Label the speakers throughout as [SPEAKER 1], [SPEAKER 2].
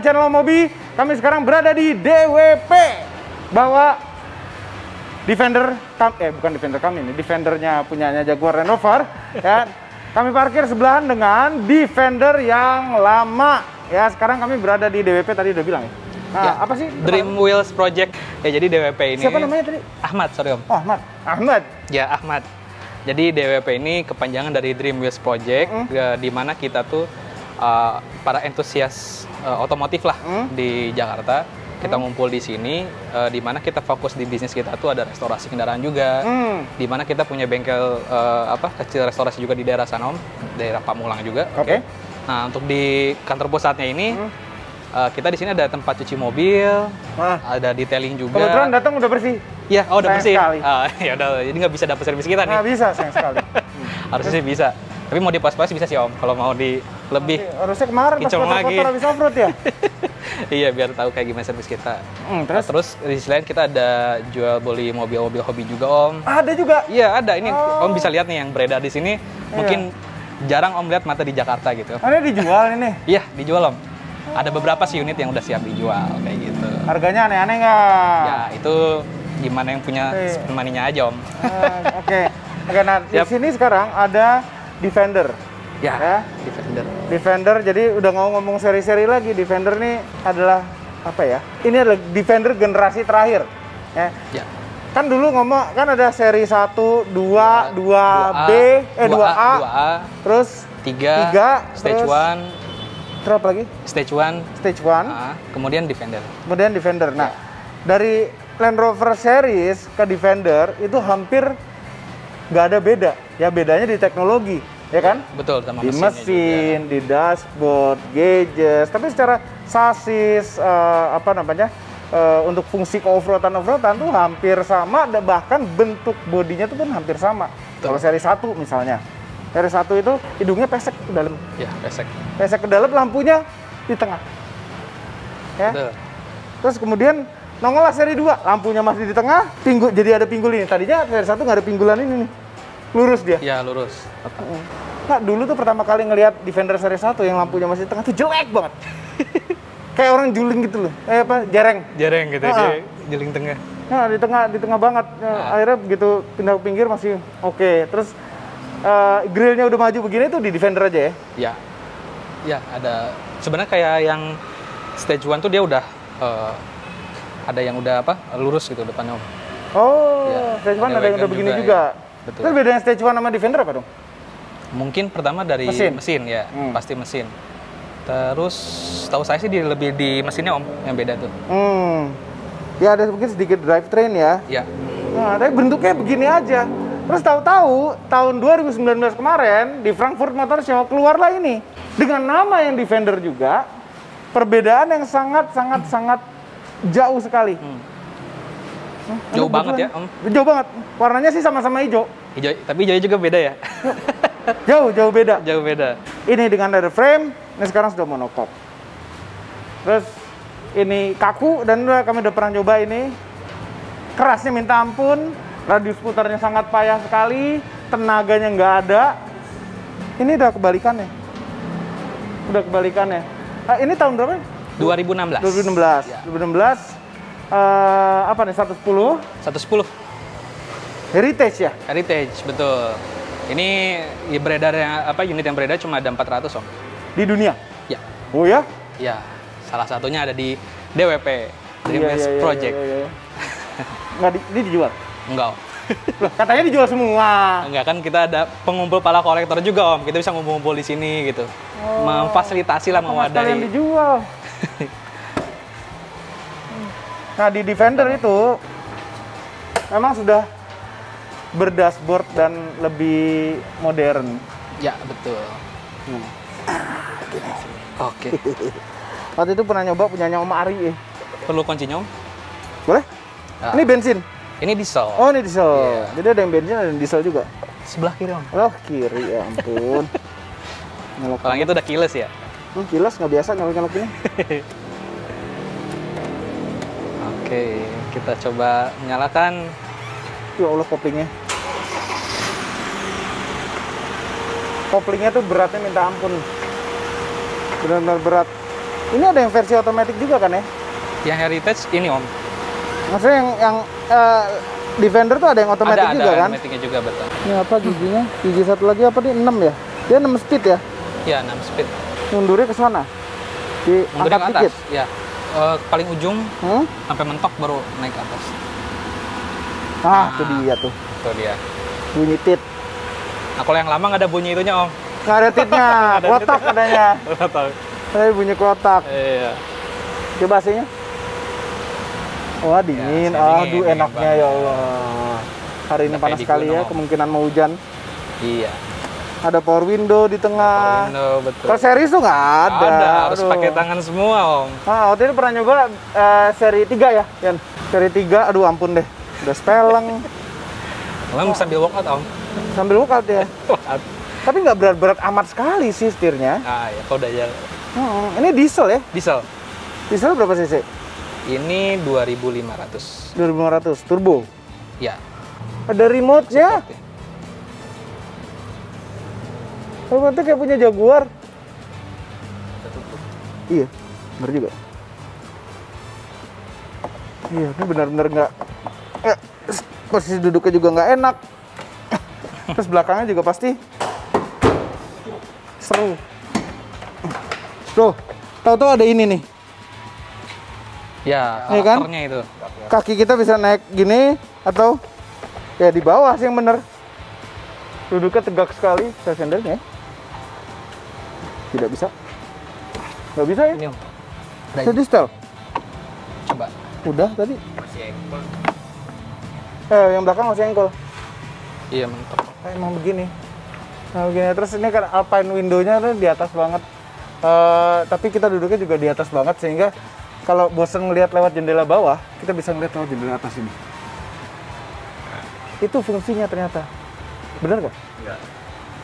[SPEAKER 1] Channel Mobi. Kami sekarang berada di DWP. Bawa Defender, eh bukan Defender kami ini, Defendernya punyanya Jaguar Land Rover. ya. Kami parkir sebelahan dengan Defender yang lama. Ya, sekarang kami berada di DWP tadi udah bilang ya. Nah,
[SPEAKER 2] Ya,
[SPEAKER 1] apa sih?
[SPEAKER 2] Dream Wheels Project. Ya jadi DWP ini.
[SPEAKER 1] Siapa namanya tadi?
[SPEAKER 2] Ahmad, sorry Om.
[SPEAKER 1] Oh, Ahmad. Ahmad.
[SPEAKER 2] Ya Ahmad. Jadi DWP ini kepanjangan dari Dream Wheels Project,
[SPEAKER 1] Mm.
[SPEAKER 2] ya, di mana kita tuh uh, para entusias uh, otomotif lah
[SPEAKER 1] Mm.
[SPEAKER 2] di Jakarta. Kita ngumpul di sini, uh, di mana kita fokus di bisnis kita tuh ada restorasi kendaraan juga.
[SPEAKER 1] Hmm.
[SPEAKER 2] Di mana kita punya bengkel uh, apa kecil restorasi juga di daerah sana Om, daerah Pamulang juga.
[SPEAKER 1] Oke.
[SPEAKER 2] Nah untuk di kantor pusatnya ini,
[SPEAKER 1] Hmm.
[SPEAKER 2] uh, kita di sini ada tempat cuci mobil,
[SPEAKER 1] Wah.
[SPEAKER 2] ada detailing juga.
[SPEAKER 1] Kebetulan datang udah bersih.
[SPEAKER 2] Iya, oh udah
[SPEAKER 1] Sayang
[SPEAKER 2] bersih.
[SPEAKER 1] sekali.
[SPEAKER 2] Ah, ya udah, jadi nggak bisa dapat servis kita nih.
[SPEAKER 1] Nggak bisa, sayang sekali.
[SPEAKER 2] Harusnya sih bisa. Tapi mau dipas-pas bisa sih Om, kalau mau di lebih.
[SPEAKER 1] Harusnya kemarin pas
[SPEAKER 2] lagi.
[SPEAKER 1] habis off-road ya?
[SPEAKER 2] iya, biar tahu kayak gimana servis kita.
[SPEAKER 1] Hmm,
[SPEAKER 2] Nah,
[SPEAKER 1] terus?
[SPEAKER 2] terus di sisi lain kita ada jual beli mobil-mobil hobi juga Om.
[SPEAKER 1] Ada juga.
[SPEAKER 2] Iya ada, ini
[SPEAKER 1] Oh.
[SPEAKER 2] Om bisa lihat nih yang beredar di sini. Mungkin jarang Om lihat mata di Jakarta gitu.
[SPEAKER 1] Oh, Ini dijual ini.
[SPEAKER 2] Iya, dijual Om. Ada beberapa sih unit yang udah siap dijual kayak gitu.
[SPEAKER 1] Harganya aneh-aneh nggak?
[SPEAKER 2] Ya, itu gimana yang punya spend money-nya aja Om.
[SPEAKER 1] Eh, Oke. Oke, nah di
[SPEAKER 2] Siap.
[SPEAKER 1] sini sekarang ada Defender.
[SPEAKER 2] Ya,
[SPEAKER 1] Ya.
[SPEAKER 2] Defender.
[SPEAKER 1] Defender, jadi udah mau ngomong seri-seri lagi. Defender ini adalah apa ya? Ini adalah Defender generasi terakhir. Ya.
[SPEAKER 2] Ya.
[SPEAKER 1] Kan dulu ngomong kan ada seri 1, 2, 2B, eh 2A,
[SPEAKER 2] 2A,
[SPEAKER 1] terus
[SPEAKER 2] 3,
[SPEAKER 1] Tiga,
[SPEAKER 2] stage
[SPEAKER 1] terus-
[SPEAKER 2] 1,
[SPEAKER 1] terus apa lagi?
[SPEAKER 2] stage 1,
[SPEAKER 1] Stage 1,
[SPEAKER 2] kemudian Defender.
[SPEAKER 1] kemudian Defender. Nah, dari Land Rover series ke Defender itu hampir nggak ada beda. Ya bedanya di teknologi, ya kan?
[SPEAKER 2] Betul sama
[SPEAKER 1] di mesin, di dashboard, gadgets, tapi secara sasis eh, apa namanya eh, untuk fungsi offroadan offroadan tuh hampir sama, bahkan bentuk bodinya tuh pun hampir sama. Kalau seri 1 misalnya, seri 1 itu hidungnya pesek ke dalam,
[SPEAKER 2] juga. Ya, pesek.
[SPEAKER 1] pesek ke dalam, lampunya di tengah. Ya.
[SPEAKER 2] Betul.
[SPEAKER 1] Terus kemudian nongol seri 2, lampunya masih di tengah, pinggul jadi ada pinggul ini. Tadinya seri 1 nggak ada pinggulan ini nih. Lurus dia.
[SPEAKER 2] Ya, lurus.
[SPEAKER 1] Nah, dulu tuh pertama kali ngelihat Defender seri 1 yang lampunya masih tengah tuh jelek banget. Kayak orang juling gitu loh. Eh apa? Jereng.
[SPEAKER 2] Jareng gitu,
[SPEAKER 1] Ah.
[SPEAKER 2] dia jeling tengah.
[SPEAKER 1] Nah, di tengah di tengah banget. Nah,
[SPEAKER 2] Ah.
[SPEAKER 1] Akhirnya begitu pindah ke pinggir masih oke. Terus eh, grillnya udah maju begini tuh di Defender aja ya.
[SPEAKER 2] Ya. Ya, ada sebenarnya kayak yang stage 1 tuh dia udah eh, ada yang udah apa? lurus gitu depannya.
[SPEAKER 1] Oh,
[SPEAKER 2] Ya,
[SPEAKER 1] stage 1
[SPEAKER 2] ada
[SPEAKER 1] ada yang udah begini
[SPEAKER 2] juga,
[SPEAKER 1] juga.
[SPEAKER 2] ya. Betul.
[SPEAKER 1] Terus bedanya stage 1 sama Defender apa dong?
[SPEAKER 2] Mungkin pertama dari
[SPEAKER 1] Mesin?
[SPEAKER 2] mesin, ya,
[SPEAKER 1] Hmm.
[SPEAKER 2] pasti mesin. Terus tahu saya sih di, lebih di mesinnya Om yang beda tuh.
[SPEAKER 1] Hmm. Ya ada mungkin sedikit drivetrain ya.
[SPEAKER 2] Ya.
[SPEAKER 1] Nah, tapi bentuknya begini aja. Terus tahu-tahu tahun 2019 kemarin di Frankfurt Motor Show keluarlah ini dengan nama yang Defender juga. Perbedaan yang sangat sangat sangat jauh sekali.
[SPEAKER 2] Hmm.
[SPEAKER 1] Hah,
[SPEAKER 2] Jauh banget ya.
[SPEAKER 1] Jauh banget. Warnanya sih sama-sama hijau.
[SPEAKER 2] Hijau, tapi hijaunya juga beda ya.
[SPEAKER 1] Jauh, jauh beda.
[SPEAKER 2] Jauh beda.
[SPEAKER 1] Ini dengan leather frame, ini sekarang sudah monokok. Terus ini kaku dan udah kami udah pernah coba ini. Kerasnya minta ampun, radius putarnya sangat payah sekali, tenaganya nggak ada. Ini udah kebalikannya. Udah kebalikannya. Ah, ini tahun berapa?
[SPEAKER 2] 2016.
[SPEAKER 1] 2016.
[SPEAKER 2] Ya.
[SPEAKER 1] 2016 eh, apa nih 110
[SPEAKER 2] 110
[SPEAKER 1] heritage ya.
[SPEAKER 2] Heritage, betul. Ini ya beredar yang apa unit yang beredar cuma ada 400 om.
[SPEAKER 1] di dunia.
[SPEAKER 2] Ya,
[SPEAKER 1] Oh ya?
[SPEAKER 2] ya. Salah satunya ada di DWP, Dream
[SPEAKER 1] Iya, iya, iya,
[SPEAKER 2] Project.
[SPEAKER 1] iya, iya. Nggak di, ini dijual.
[SPEAKER 2] Enggak om.
[SPEAKER 1] Loh, katanya dijual semua.
[SPEAKER 2] Enggak kan kita ada pengumpul pala kolektor juga om. Kita bisa ngumpul-ngumpul di sini gitu. Memfasilitasi lah mewadahi.
[SPEAKER 1] dijual. Nah di Defender itu memang sudah berdashboard dan lebih modern.
[SPEAKER 2] Ya betul.
[SPEAKER 1] Hmm.
[SPEAKER 2] Oke.
[SPEAKER 1] Waktu itu pernah nyoba punyanya Om Ari. eh.
[SPEAKER 2] Perlu kuncinya om?
[SPEAKER 1] Boleh?
[SPEAKER 2] Ah.
[SPEAKER 1] Ini bensin.
[SPEAKER 2] Ini diesel.
[SPEAKER 1] Oh ini diesel.
[SPEAKER 2] Iya.
[SPEAKER 1] Jadi ada yang bensin ada yang diesel juga.
[SPEAKER 2] Sebelah kiri om.
[SPEAKER 1] Oh kiri ya ampun.
[SPEAKER 2] Kalau yang itu udah keyless ya.
[SPEAKER 1] Hmm, kilas nggak biasa nyolok-nyolok ini.
[SPEAKER 2] Oke, kita coba nyalakan.
[SPEAKER 1] Ya Allah koplingnya. Koplingnya tuh beratnya minta ampun. Benar-benar berat. Ini ada yang versi otomatis juga kan ya?
[SPEAKER 2] Yang heritage ini om.
[SPEAKER 1] Maksudnya yang yang eh, Defender tuh ada yang otomatis
[SPEAKER 2] ada
[SPEAKER 1] juga
[SPEAKER 2] ada
[SPEAKER 1] kan?
[SPEAKER 2] automaticnya juga betul.
[SPEAKER 1] Ini apa giginya? Gigi satu lagi apa nih? 6 ya? Dia 6 speed ya?
[SPEAKER 2] Ya 6 speed.
[SPEAKER 1] Mundurnya ke sana. Di
[SPEAKER 2] Mundur
[SPEAKER 1] angkat
[SPEAKER 2] ke
[SPEAKER 1] dikit.
[SPEAKER 2] atas. Ya. Eh, paling ujung
[SPEAKER 1] Hmm?
[SPEAKER 2] sampai mentok baru naik ke atas.
[SPEAKER 1] Ah, itu dia tuh.
[SPEAKER 2] Itu dia.
[SPEAKER 1] Bunyi tit.
[SPEAKER 2] Nah kalau yang lama nggak ada bunyi itunya om.
[SPEAKER 1] Nggak ada titnya, kotak adanya.
[SPEAKER 2] Tahu.
[SPEAKER 1] Tapi bunyi kotak.
[SPEAKER 2] Iya.
[SPEAKER 1] Coba aslinya. Wah dingin,
[SPEAKER 2] Ya,
[SPEAKER 1] aduh
[SPEAKER 2] dingin,
[SPEAKER 1] enaknya
[SPEAKER 2] banget.
[SPEAKER 1] ya Allah. Hari ini panas sekali ya, kemungkinan mau hujan.
[SPEAKER 2] Iya.
[SPEAKER 1] Ada power window di tengah.
[SPEAKER 2] Window betul.
[SPEAKER 1] Kalau series tuh nggak ada.
[SPEAKER 2] Ada, harus
[SPEAKER 1] Aduh.
[SPEAKER 2] pakai tangan semua om.
[SPEAKER 1] Ah, waktu itu pernah nyoba eh, seri 3 ya, Yan. Seri 3, aduh ampun deh. Udah speleng,
[SPEAKER 2] Memang sambil walkout om.
[SPEAKER 1] sambil workout ya.
[SPEAKER 2] Walkout.
[SPEAKER 1] Tapi nggak berat-berat amat sekali sih setirnya.
[SPEAKER 2] Ah ya, kalau udah jalan.
[SPEAKER 1] Hmm, ini diesel ya?
[SPEAKER 2] Diesel.
[SPEAKER 1] Diesel berapa cc?
[SPEAKER 2] Ini 2500.
[SPEAKER 1] 2500, turbo.
[SPEAKER 2] Ya.
[SPEAKER 1] Ada remote-nya. Oh, itu kayak punya Jaguar. Iya, bener juga. Iya, ini benar-benar nggak. Eh, posisi duduknya juga nggak enak. Terus belakangnya juga pasti seru. Tuh, tahu-tahu ada ini nih.
[SPEAKER 2] Ya,
[SPEAKER 1] Iya kan?
[SPEAKER 2] itu.
[SPEAKER 1] Kaki kita bisa naik gini atau ya di bawah sih yang bener. Duduknya tegak sekali, saya sendernya. Tidak bisa. Nggak bisa ya?
[SPEAKER 2] Ini om.
[SPEAKER 1] Jadi setel.
[SPEAKER 2] coba.
[SPEAKER 1] Udah tadi. Eh, yang belakang masih engkol.
[SPEAKER 2] Iya mantap.
[SPEAKER 1] Kayak emang begini. Nah, begini. Terus ini kan alpine window-nya tuh di atas banget. Eh, tapi kita duduknya juga di atas banget sehingga kalau bosen ngelihat lewat jendela bawah, kita bisa ngeliat lewat jendela atas ini. Itu fungsinya ternyata. Bener nggak?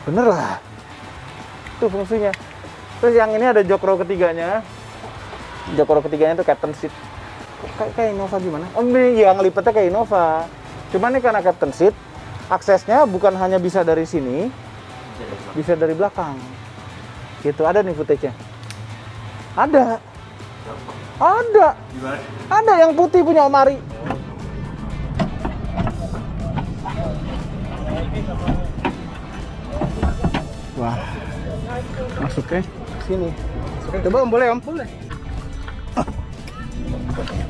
[SPEAKER 1] Bener lah. Itu fungsinya. Terus yang ini ada jok row ketiganya. Jok row ketiganya tuh captain seat. Kayak, kayak Innova gimana? Oh ini yang lipatnya kayak Innova. Cuman ini karena captain seat, aksesnya bukan hanya bisa dari sini, bisa dari belakang. Gitu, ada nih footage-nya. Ada. Ada. Ada yang putih punya Om Ari. Wah. Masuknya sini. Coba Om boleh Om? Boleh.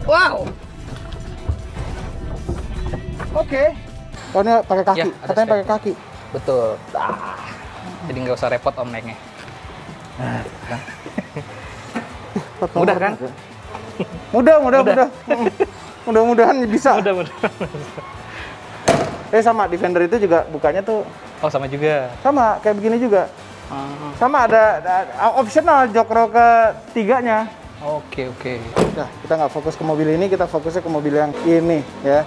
[SPEAKER 1] Wow. Oke. Oh ini pakai kaki.
[SPEAKER 2] Ya,
[SPEAKER 1] Katanya pakai kaki.
[SPEAKER 2] Betul. Ah. Jadi nggak usah repot om naiknya. Mudah kan?
[SPEAKER 1] Mudah, mudah, mudah. Mm. Mudah-mudahan bisa.
[SPEAKER 2] Mudah mudah.
[SPEAKER 1] Eh sama Defender itu juga bukanya tuh
[SPEAKER 2] Oh sama juga.
[SPEAKER 1] sama kayak begini juga.
[SPEAKER 2] Ah,
[SPEAKER 1] Sama ada, ada- optional jok row ketiganya.
[SPEAKER 2] Oke oke.
[SPEAKER 1] Nah, kita nggak fokus ke mobil ini, kita fokusnya ke mobil yang ini ya.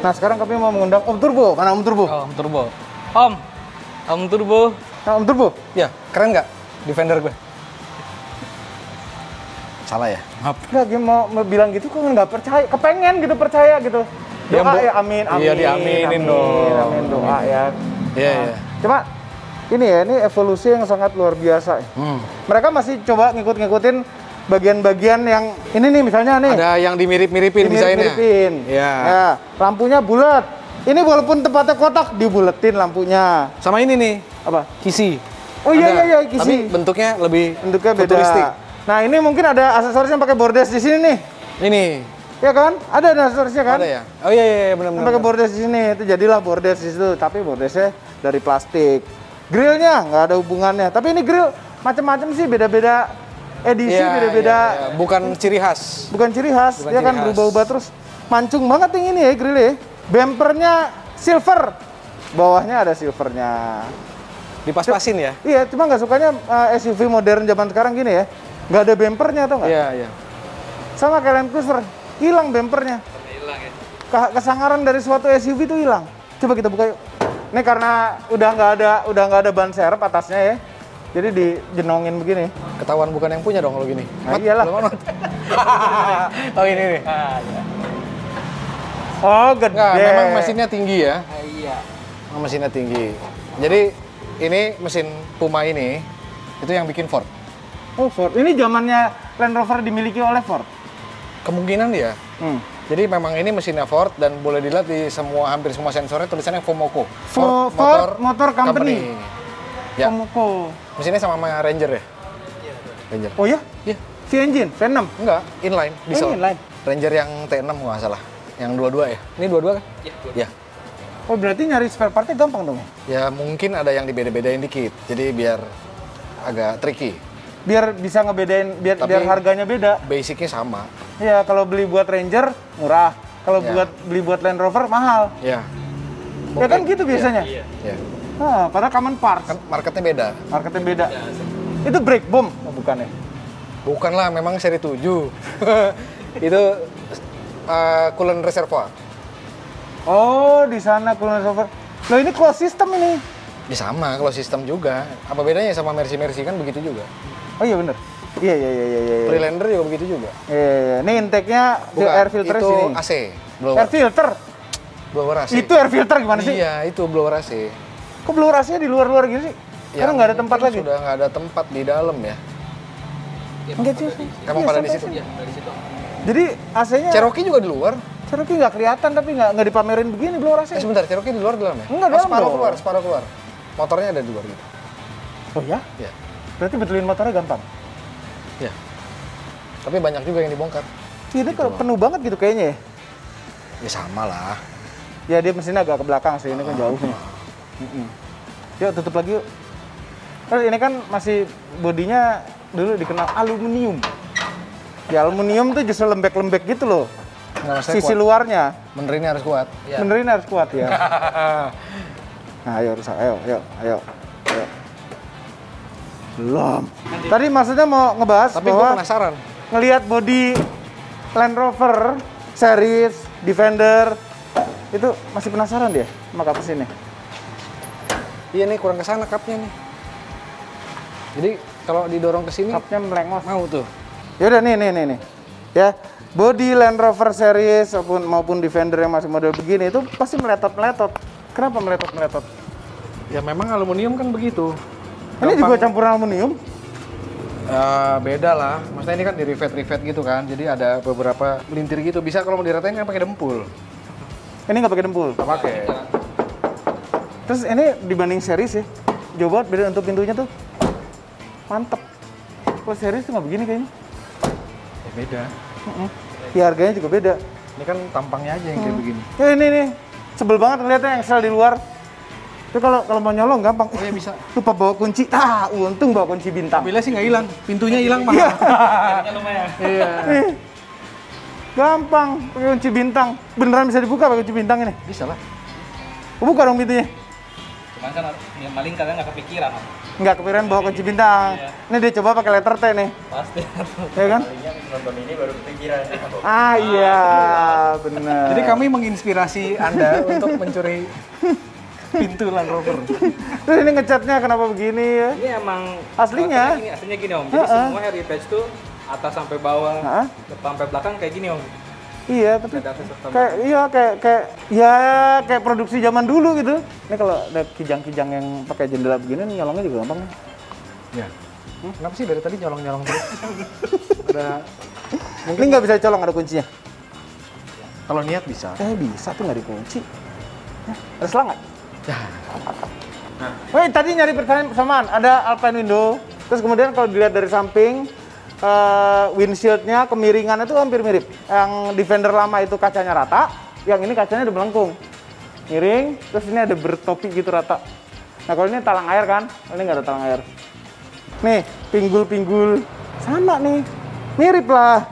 [SPEAKER 1] Nah, sekarang kami mau mengundang Om Turbo. Mana Om Turbo?
[SPEAKER 2] Oh, Om Turbo. Om. Om Turbo.
[SPEAKER 1] Nah, Om Turbo.
[SPEAKER 3] Ya, keren nggak Defender gue? Salah ya? Maaf.
[SPEAKER 1] Nggak, dia mau, mau bilang gitu kok nggak percaya, kepengen gitu percaya gitu.
[SPEAKER 3] Ya,
[SPEAKER 1] Doa
[SPEAKER 3] Bu.
[SPEAKER 1] ya, amin, amin.
[SPEAKER 3] Iya, diaminin
[SPEAKER 1] amin,
[SPEAKER 3] dong.
[SPEAKER 1] Amin, doa ya.
[SPEAKER 3] Iya,
[SPEAKER 1] Nah,
[SPEAKER 3] iya.
[SPEAKER 1] Cuma ini ya, ini evolusi yang sangat luar biasa. ya.
[SPEAKER 3] Hmm.
[SPEAKER 1] Mereka masih coba ngikut-ngikutin bagian-bagian yang ini nih misalnya nih.
[SPEAKER 3] Ada yang dimirip-miripin desainnya.
[SPEAKER 1] Dimirip-miripin.
[SPEAKER 3] Iya.
[SPEAKER 1] Ya, lampunya bulat. Ini walaupun tempatnya kotak, dibuletin lampunya.
[SPEAKER 3] Sama ini nih,
[SPEAKER 1] Apa?
[SPEAKER 3] kisi.
[SPEAKER 1] Oh iya,
[SPEAKER 3] Ada.
[SPEAKER 1] iya, iya, kisi.
[SPEAKER 3] Tapi bentuknya lebih
[SPEAKER 1] Bentuknya beda.
[SPEAKER 3] futuristik.
[SPEAKER 1] Nah, ini mungkin ada aksesoris yang pakai bordes di sini nih.
[SPEAKER 3] Ini.
[SPEAKER 1] Ya kan? Ada aksesorisnya kan?
[SPEAKER 3] Ada ya? Oh iya, iya, iya benar benar.
[SPEAKER 1] pakai bordes di sini. Itu jadilah bordes di situ, tapi bordesnya dari plastik. Grillnya nggak ada hubungannya. Tapi ini grill macam-macam sih, beda-beda edisi,
[SPEAKER 3] Iya,
[SPEAKER 1] beda-beda.
[SPEAKER 3] iya, iya. Bukan ciri khas.
[SPEAKER 1] Bukan ciri khas,
[SPEAKER 3] Bukan
[SPEAKER 1] dia
[SPEAKER 3] ciri
[SPEAKER 1] kan berubah-ubah terus. Mancung banget yang ini ya grillnya. Bumpernya silver. Bawahnya ada silvernya.
[SPEAKER 3] Dipas-pasin ya?
[SPEAKER 1] Iya, cuma nggak sukanya uh, SUV modern zaman sekarang gini ya. Nggak ada bumpernya atau nggak?
[SPEAKER 3] Iya, iya.
[SPEAKER 1] Sama kayak Land Cruiser, hilang bumpernya.
[SPEAKER 2] Hilang ya.
[SPEAKER 1] Ke- kesangaran dari suatu SUV itu hilang. Coba kita buka yuk. Ini karena udah nggak ada udah nggak ada ban serep atasnya ya. Jadi dijenongin begini.
[SPEAKER 3] Ketahuan bukan yang punya dong kalau gini.
[SPEAKER 1] Nah,
[SPEAKER 3] Mat,
[SPEAKER 1] iyalah.
[SPEAKER 3] Mat. oh ini nih.
[SPEAKER 2] Ah, ya.
[SPEAKER 1] Oh, gede.
[SPEAKER 3] Nggak, memang mesinnya tinggi ya.
[SPEAKER 2] iya.
[SPEAKER 3] Memang mesinnya tinggi. Jadi ini mesin Puma ini itu yang bikin Ford.
[SPEAKER 1] Oh, Ford. Ini zamannya Land Rover dimiliki oleh Ford?
[SPEAKER 3] Kemungkinan ya.
[SPEAKER 1] Hmm.
[SPEAKER 3] Jadi memang ini mesinnya Ford dan boleh dilihat di semua hampir semua sensornya tulisannya Fomoco.
[SPEAKER 1] Fo- Ford Motor Company.
[SPEAKER 3] Ya,
[SPEAKER 1] Komoko.
[SPEAKER 3] mesinnya sama sama Ranger ya? Ranger.
[SPEAKER 1] Oh ya?
[SPEAKER 3] Iya.
[SPEAKER 1] V-engine, V6.
[SPEAKER 3] Enggak, inline, diesel.
[SPEAKER 1] Oh, inline.
[SPEAKER 3] Ranger yang T6 kalau nggak salah. Yang dua-dua ya? Ini dua-dua kan?
[SPEAKER 2] Iya.
[SPEAKER 3] Iya.
[SPEAKER 1] Oh berarti nyari spare partnya gampang dong ya?
[SPEAKER 3] Ya mungkin ada yang dibeda-bedain dikit. Jadi biar agak tricky.
[SPEAKER 1] Biar bisa ngebedain, biar,
[SPEAKER 3] Tapi-
[SPEAKER 1] biar harganya beda.
[SPEAKER 3] Basicnya sama.
[SPEAKER 1] Ya kalau beli buat Ranger murah, kalau
[SPEAKER 3] Ya.
[SPEAKER 1] buat beli buat Land Rover mahal.
[SPEAKER 3] Ya.
[SPEAKER 1] Ya kan gitu biasanya.
[SPEAKER 2] Iya.
[SPEAKER 3] Ya.
[SPEAKER 1] Ah, padahal common parts,
[SPEAKER 3] Kan marketnya beda.
[SPEAKER 1] marketnya beda. Itu brake bomb, oh, bukan ya?
[SPEAKER 3] Bukan lah, memang seri 7. itu uh, coolant reservoir.
[SPEAKER 1] Oh, di sana coolant reservoir. Loh ini closed system ini.
[SPEAKER 3] Ya sama kalau sistem juga. Apa bedanya sama Mercy-Mercy kan begitu juga.
[SPEAKER 1] Oh iya bener. Iya iya iya iya iya.
[SPEAKER 3] Freelander juga begitu juga.
[SPEAKER 1] Iya, iya, iya. Ini intake-nya
[SPEAKER 3] Bukan,
[SPEAKER 1] air filter
[SPEAKER 3] itu
[SPEAKER 1] sini.
[SPEAKER 3] AC, blower.
[SPEAKER 1] Air filter.
[SPEAKER 3] blower AC.
[SPEAKER 1] Itu air filter gimana sih?
[SPEAKER 3] Iya, itu blower AC.
[SPEAKER 1] Kok blower AC-nya di luar-luar gitu sih? Karena nggak ada tempat lagi.
[SPEAKER 3] Sudah nggak ada tempat di dalam ya.
[SPEAKER 1] Enggak sih.
[SPEAKER 3] Emang
[SPEAKER 1] Iya,
[SPEAKER 3] pada di situ.
[SPEAKER 2] Iya, dari situ.
[SPEAKER 1] Jadi AC-nya
[SPEAKER 3] Cherokee juga di luar.
[SPEAKER 1] Cherokee nggak kelihatan tapi nggak nggak dipamerin begini blower AC.
[SPEAKER 3] Eh sebentar, Cherokee di luar di dalam ya?
[SPEAKER 1] Enggak,
[SPEAKER 3] Oh,
[SPEAKER 1] dalam
[SPEAKER 3] separuh keluar, separuh keluar. Motornya ada di luar gitu.
[SPEAKER 1] Oh ya?
[SPEAKER 3] Iya.
[SPEAKER 1] Berarti betulin motornya gampang.
[SPEAKER 3] Iya. Tapi banyak juga yang dibongkar.
[SPEAKER 1] Ini kalau penuh banget gitu kayaknya ya.
[SPEAKER 3] Ya sama lah.
[SPEAKER 1] Ya dia mesinnya agak ke belakang sih, ini kan jauh nih. Mm-mm. Yuk tutup lagi yuk. Terus ini kan masih bodinya dulu dikenal aluminium. Ya aluminium tuh justru lembek-lembek gitu loh.
[SPEAKER 3] Nggak masalah
[SPEAKER 1] Sisi
[SPEAKER 3] kuat.
[SPEAKER 1] luarnya.
[SPEAKER 3] Bener ini harus kuat.
[SPEAKER 2] Iya.
[SPEAKER 1] Benerin harus kuat ya. Nah, ayo rusak, ayo, ayo, ayo, Belum. Tadi maksudnya mau ngebahas
[SPEAKER 3] Tapi
[SPEAKER 1] bahwa
[SPEAKER 3] penasaran.
[SPEAKER 1] ngelihat body Land Rover series Defender itu masih penasaran dia sama kapas ini.
[SPEAKER 3] Iya nih kurang ke sana kapnya nih. Jadi kalau didorong ke sini
[SPEAKER 1] Kapnya melengos.
[SPEAKER 3] mau tuh.
[SPEAKER 1] Yaudah nih, nih, nih, nih. Ya, body Land Rover series maupun maupun Defender yang masih model begini itu pasti meletot-meletot. Kenapa meletot-meletot?
[SPEAKER 3] Ya memang aluminium kan begitu.
[SPEAKER 1] Ini juga campuran aluminium.
[SPEAKER 3] Eh, beda lah. Maksudnya ini kan di rivet rivet gitu kan. Jadi ada beberapa lintir gitu. Bisa kalau mau diratain kan pakai dempul.
[SPEAKER 1] Ini nggak pakai dempul.
[SPEAKER 3] Nggak pakai.
[SPEAKER 1] Terus ini dibanding series ya, jauh banget beda untuk pintunya tuh. Mantep. Kalau series tuh nggak begini kayaknya.
[SPEAKER 3] Ya beda.
[SPEAKER 1] Mm-mm. Ya harganya juga beda.
[SPEAKER 3] Ini kan tampangnya aja yang kayak begini.
[SPEAKER 1] Ya ini nih, sebel banget ngeliatnya Excel di luar. Itu kalau kalau mau nyolong gampang.
[SPEAKER 3] Oh iya bisa.
[SPEAKER 1] Lupa bawa kunci. Ah, untung bawa kunci bintang.
[SPEAKER 3] Mobilnya sih nggak hilang. Pintunya hilang mah.
[SPEAKER 2] Harganya lumayan.
[SPEAKER 3] Iya.
[SPEAKER 1] Gampang, pakai kunci bintang. Beneran bisa dibuka pakai kunci bintang ini.
[SPEAKER 3] Bisa lah.
[SPEAKER 1] Buka dong pintunya.
[SPEAKER 2] Cuman kan yang maling kalian nggak kepikiran.
[SPEAKER 1] Nggak kepikiran bawa kunci bintang. Ini dia coba pakai letter T nih.
[SPEAKER 2] Pasti.
[SPEAKER 1] Ya kan? Ah iya, bener.
[SPEAKER 3] Jadi kami menginspirasi Anda untuk mencuri pintu Land Rover.
[SPEAKER 1] Terus ini ngecatnya kenapa begini ya?
[SPEAKER 2] Ini emang
[SPEAKER 1] Aslinya?
[SPEAKER 2] Ini aslinya gini om. Jadi
[SPEAKER 1] Heeh.
[SPEAKER 2] semua heritage tuh atas sampai bawah,
[SPEAKER 1] Heeh.
[SPEAKER 2] depan sampai belakang kayak gini om.
[SPEAKER 1] Iya, tapi kayak iya kayak kayak ya kayak produksi zaman dulu gitu. Ini kalau ada kijang-kijang yang pakai jendela begini nih, nyolongnya juga gampang nih.
[SPEAKER 3] Ya. Kenapa sih dari tadi nyolong-nyolong terus? Ada
[SPEAKER 1] Ini nggak bisa colong ada kuncinya.
[SPEAKER 3] kalau niat bisa.
[SPEAKER 1] Eh bisa tuh nggak dikunci. Hah, Ada selang nggak? Nah. Woi tadi nyari persamaan. Ada Alpine window. Terus kemudian kalau dilihat dari samping, eh, windshieldnya kemiringan itu hampir mirip. Yang Defender lama itu kacanya rata, yang ini kacanya udah melengkung. Miring, terus ini ada bertopi gitu rata. Nah kalau ini talang air kan, ini nggak ada talang air. Nih, pinggul-pinggul sama nih, mirip lah.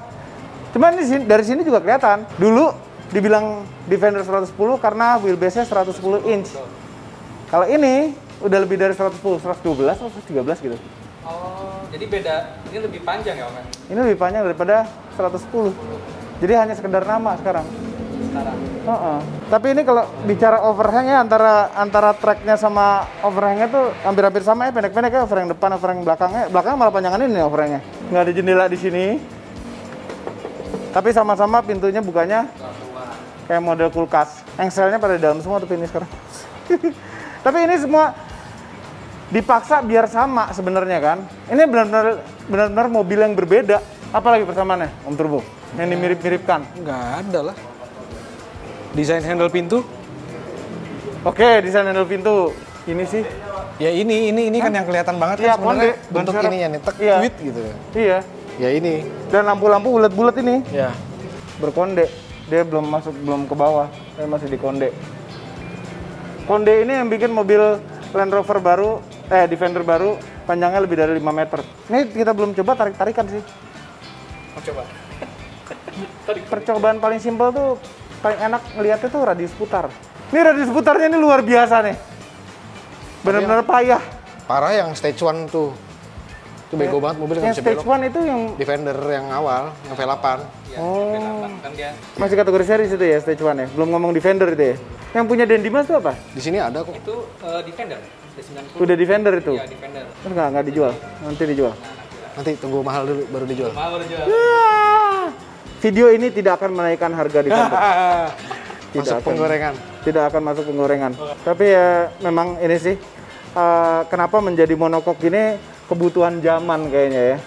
[SPEAKER 1] Cuman di sini, dari sini juga kelihatan. Dulu dibilang Defender 110 karena wheelbase-nya 110 inch. Kalau ini udah lebih dari 110, 112 atau 113 gitu.
[SPEAKER 2] Oh, jadi beda. Ini lebih panjang ya om ya?
[SPEAKER 1] Ini lebih panjang daripada 110. Jadi hanya sekedar nama sekarang.
[SPEAKER 2] Sekarang.
[SPEAKER 1] Heeh. Tapi ini kalau bicara overhangnya antara antara tracknya sama overhangnya tuh hampir-hampir sama ya pendek-pendek ya overhang depan overhang belakangnya belakang malah panjangan ini nih overhangnya nggak ada jendela di sini tapi sama-sama pintunya bukanya kayak model kulkas engselnya pada dalam semua tuh ini sekarang tapi ini semua dipaksa biar sama sebenarnya kan ini benar-benar benar-benar mobil yang berbeda Apa lagi persamaannya, Om Turbo? Yang dimirip-miripkan.
[SPEAKER 3] Nggak ada lah. Desain handle pintu?
[SPEAKER 1] Oke, desain handle pintu. Ini sih.
[SPEAKER 3] Ya ini, ini, ini kan yang kelihatan banget
[SPEAKER 1] Iya,
[SPEAKER 3] kan sebenarnya
[SPEAKER 1] konde, ban
[SPEAKER 3] bentuk
[SPEAKER 1] serep.
[SPEAKER 3] ininya nih, tek,
[SPEAKER 1] Iya.
[SPEAKER 3] tweet gitu.
[SPEAKER 1] Iya.
[SPEAKER 3] Ya ini.
[SPEAKER 1] Dan lampu-lampu bulat-bulat ini
[SPEAKER 3] Ya.
[SPEAKER 1] berkonde. Dia belum masuk, belum ke bawah. Dia masih di konde. Konde ini yang bikin mobil Land Rover baru, eh Defender baru, panjangnya lebih dari 5 meter. Ini kita belum coba tarik-tarikan sih.
[SPEAKER 2] Mau coba.
[SPEAKER 1] Percobaan paling simpel tuh paling enak ngeliatnya tuh radius putar. Ini radius putarnya ini luar biasa nih. Benar-benar payah.
[SPEAKER 3] Parah yang stage 1 tuh. Itu bego banget mobil
[SPEAKER 1] Yang
[SPEAKER 3] bisa
[SPEAKER 1] stage
[SPEAKER 3] belok.
[SPEAKER 1] 1 itu yang
[SPEAKER 3] Defender yang awal, yang V8.
[SPEAKER 2] Iya,
[SPEAKER 1] Oh.
[SPEAKER 2] V8 kan dia.
[SPEAKER 1] masih kategori series itu ya stage 1 ya. Belum ngomong Defender itu ya. Yang punya Dan Dimas tuh apa?
[SPEAKER 3] Di sini ada kok.
[SPEAKER 2] Itu eh, Defender. D90.
[SPEAKER 1] Udah Defender itu.
[SPEAKER 2] Iya, Defender.
[SPEAKER 1] Terus nggak nggak dijual, nanti dijual.
[SPEAKER 3] Nanti tunggu mahal dulu baru dijual.
[SPEAKER 1] Ah, Video ini tidak akan menaikkan harga Defender. Tidak
[SPEAKER 3] Masuk
[SPEAKER 1] akan.
[SPEAKER 3] penggorengan.
[SPEAKER 1] Tidak akan masuk penggorengan. Tapi ya memang ini sih eh, kenapa menjadi monokok ini kebutuhan zaman kayaknya ya.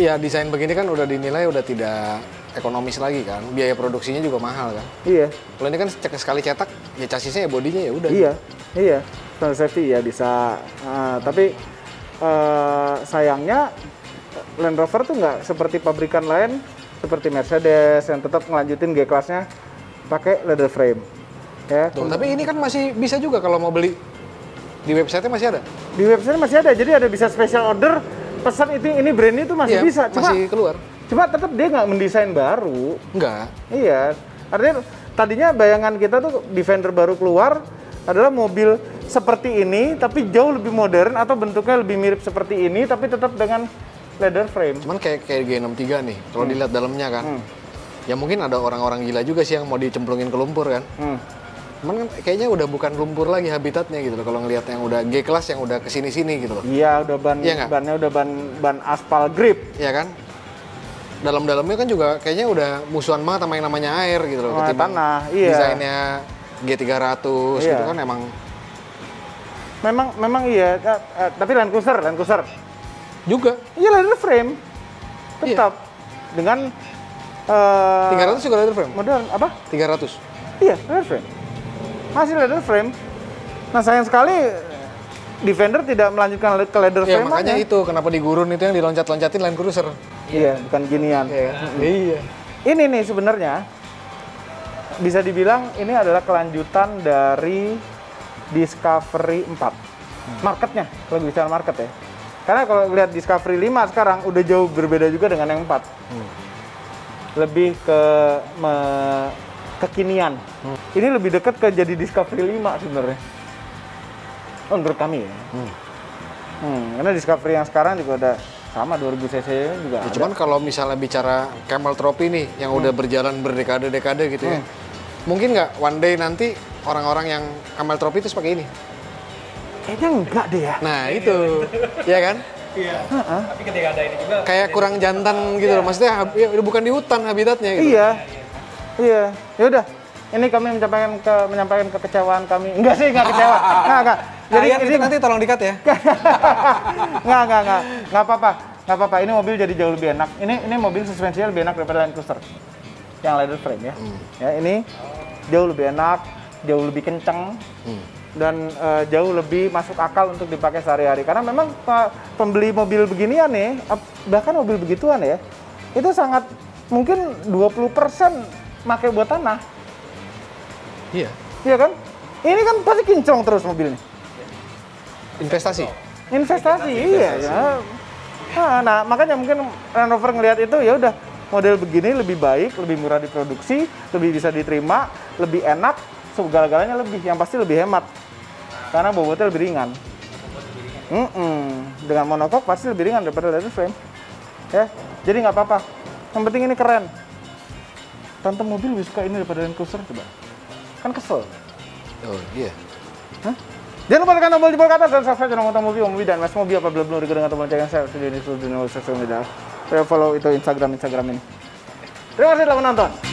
[SPEAKER 3] Iya, desain begini kan udah dinilai udah tidak ekonomis lagi kan. Biaya produksinya juga mahal kan.
[SPEAKER 1] Iya,
[SPEAKER 3] Kalau ini kan cek sekali cetak, ya chasisnya ya bodinya ya udah.
[SPEAKER 1] iya, iya. Standar safety ya bisa. Ah, tapi eh, sayangnya Land Rover tuh nggak seperti pabrikan lain seperti Mercedes yang tetap ngelanjutin G kelasnya pakai leather frame. Ya,
[SPEAKER 3] Tuh, tapi ini kan masih bisa juga kalau mau beli di website masih ada.
[SPEAKER 1] di website masih ada. Jadi ada bisa special order pesan itu ini brand itu masih
[SPEAKER 3] Iya,
[SPEAKER 1] bisa. Cuma
[SPEAKER 3] masih keluar.
[SPEAKER 1] cuma tetap dia nggak mendesain baru.
[SPEAKER 3] Enggak.
[SPEAKER 1] Iya, artinya tadinya bayangan kita tuh Defender baru keluar adalah mobil seperti ini tapi jauh lebih modern atau bentuknya lebih mirip seperti ini tapi tetap dengan leather frame.
[SPEAKER 3] Cuman kayak kayak G63 nih, kalau dilihat dalamnya kan.
[SPEAKER 1] Hmm.
[SPEAKER 3] Ya mungkin ada orang-orang gila juga sih yang mau dicemplungin ke lumpur kan.
[SPEAKER 1] Hmm.
[SPEAKER 3] Cuman kan kayaknya udah bukan lumpur lagi habitatnya gitu loh. Kalau ngelihat yang udah G kelas yang udah ke sini-sini gitu loh.
[SPEAKER 1] Iya, udah ban
[SPEAKER 3] Iya
[SPEAKER 1] bannya udah ban ban aspal grip.
[SPEAKER 3] Iya kan? Dalam-dalamnya kan juga kayaknya udah musuhan banget sama yang namanya air gitu loh. Ketimbang
[SPEAKER 1] tanah, iya.
[SPEAKER 3] Desainnya G300
[SPEAKER 1] Iya.
[SPEAKER 3] gitu kan emang
[SPEAKER 1] Memang memang iya, eh, eh, tapi Land Cruiser, Land Cruiser.
[SPEAKER 3] juga
[SPEAKER 1] Iya leather frame. Tetap dengan eh
[SPEAKER 3] 300 juga leather frame.
[SPEAKER 1] modern apa?
[SPEAKER 3] 300.
[SPEAKER 1] Iya, leather frame. Masih leather frame. Nah, sayang sekali Defender tidak melanjutkan ke leather
[SPEAKER 3] Ya
[SPEAKER 1] frame
[SPEAKER 3] makanya itu kenapa di gurun itu yang diloncat-loncatin Land Cruiser.
[SPEAKER 1] Iya, bukan ginian.
[SPEAKER 3] Iya. Iya.
[SPEAKER 1] Ini nih sebenarnya bisa dibilang ini adalah kelanjutan dari Discovery 4. Marketnya, kalau bicara market ya. Karena kalau lihat Discovery 5 sekarang udah jauh berbeda juga dengan yang 4. Lebih ke me- kekinian. Ini lebih dekat ke jadi Discovery 5 sebenarnya. Oh, menurut kami ya. Hmm, karena Discovery yang sekarang juga udah sama 2000 cc juga
[SPEAKER 3] Ya,
[SPEAKER 1] ada.
[SPEAKER 3] cuman kalau misalnya bicara Camel Trophy nih yang udah berjalan berdekade-dekade gitu ya. Mungkin nggak one day nanti orang-orang yang Camel Trophy itu pakai ini.
[SPEAKER 1] Kayaknya enggak deh ya.
[SPEAKER 3] Nah, itu. Iya kan?
[SPEAKER 2] Iya. Tapi ketika ada ini juga
[SPEAKER 3] Kayak kurang jantan gitu loh. Maksudnya hab- ya, udah bukan di hutan habitatnya gitu.
[SPEAKER 1] Iya. Iya. Ya udah. Ini kami menyampaikan ke menyampaikan kekecewaan kami. Enggak sih, enggak kecewa. Enggak, enggak. Jadi ini
[SPEAKER 3] nanti tolong dikat ya.
[SPEAKER 1] enggak, enggak, enggak. Enggak apa-apa. Enggak apa-apa. Ini mobil jadi jauh lebih enak. Ini ini mobil suspensinya lebih enak daripada Land Cruiser. Yang leather frame ya. Ya, ini jauh lebih enak, jauh lebih kenceng.
[SPEAKER 3] Hmm.
[SPEAKER 1] dan eh, jauh lebih masuk akal untuk dipakai sehari-hari karena memang pe- pembeli mobil beginian nih bahkan mobil begituan ya itu sangat mungkin 20% pakai buat tanah.
[SPEAKER 3] Iya.
[SPEAKER 1] iya kan? Ini kan pasti kinclong terus mobil ini
[SPEAKER 3] Investasi.
[SPEAKER 1] investasi, iya ya. Nah, nah, makanya mungkin Land Rover ngelihat itu ya udah model begini lebih baik lebih murah diproduksi lebih bisa diterima lebih enak segala-galanya lebih yang pasti lebih hemat. Karena bobotnya lebih ringan. Mm-mm. dengan monokok pasti lebih ringan daripada leather frame. Ya jadi nggak apa-apa. Yang penting ini keren tante mobil lebih suka ini daripada Land Cruiser coba kan kesel
[SPEAKER 3] Oh, iya.
[SPEAKER 1] Hah? Jangan lupa tekan tombol jempol ke atas dan subscribe channel Motor Mobil, Mobil dan Mas Mobil apabila belum dengan tombol lonceng saya sudah di seluruh dunia sosial media. Saya follow itu Instagram Instagram ini. Terima kasih telah menonton.